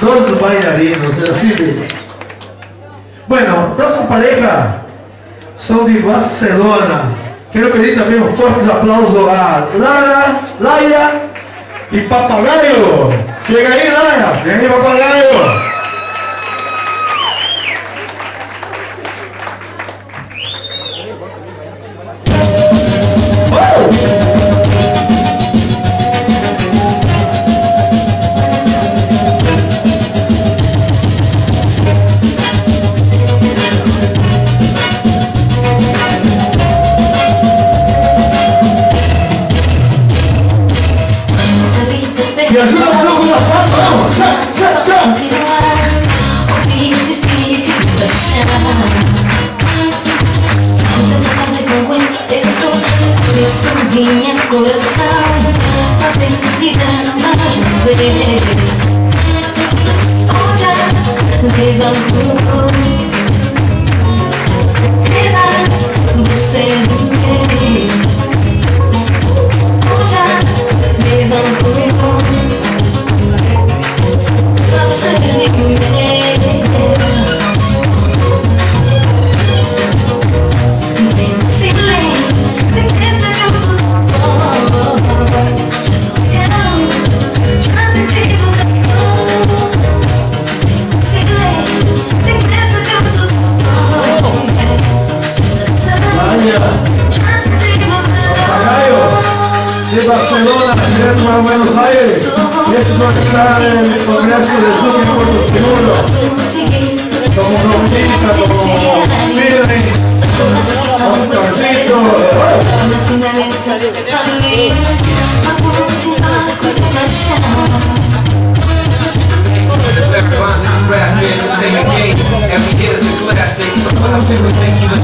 todos os bailarinos, assim. Bueno, próxima pareja são de Barcelona. Quero pedir também um forte aplauso a Lara, Laia e Papagaio. Chega aí, Laia. Vem aí, Papagaio. Me Oh, yeah. Buenos Aires. Y eso va a estar en el Congreso de Sur en Puerto Seguro. Como Romita, como Pirri, Oscarcito. Everybody's rapping the a classic. So what I'm saying is,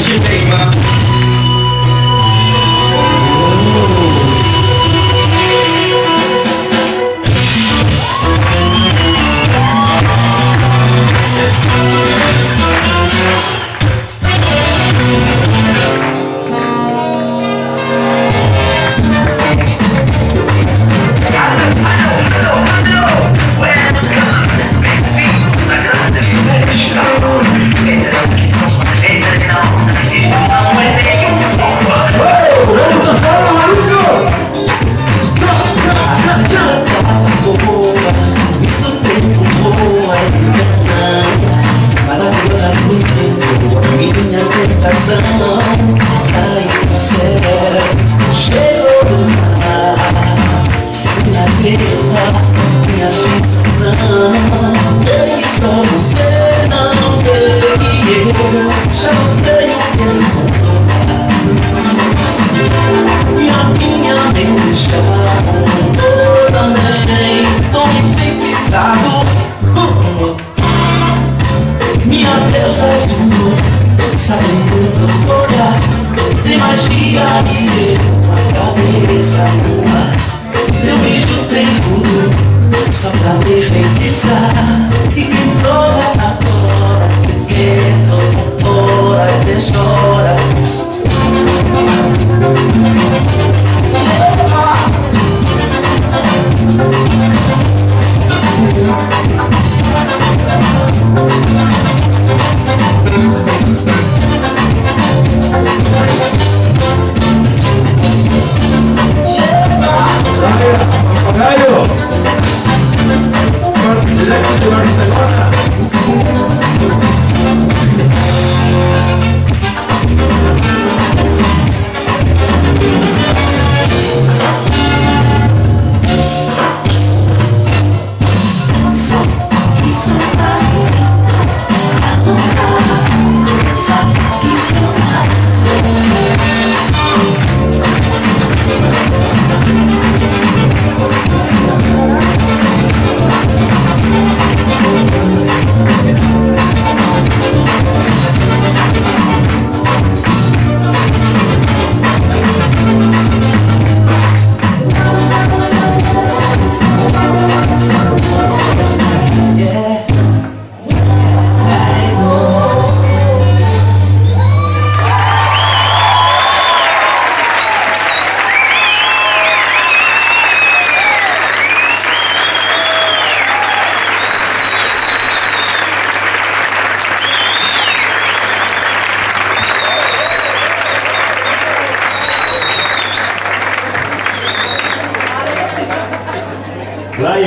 しんでいます。Azul Saindo do olhar Tem magia e uma cabeça boa Teu beijo tem tudo. Só pra me enfeitiçar E quem toda na fora Quem toda fora até chora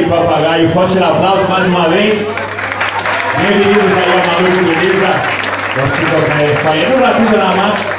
papagaio. Forte aplauso mais uma vez. Bem-vindos aí ao Maluco Beleza. Chicos de España. En un ratito nada más